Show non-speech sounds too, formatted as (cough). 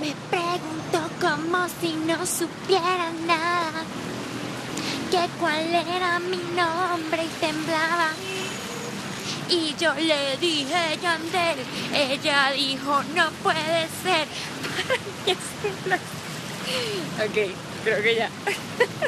Me preguntó como si no supiera nada, que cuál era mi nombre y temblaba. Y yo le dije Yandel, ella dijo no puede ser. (laughs) ok, creo que ya. (laughs)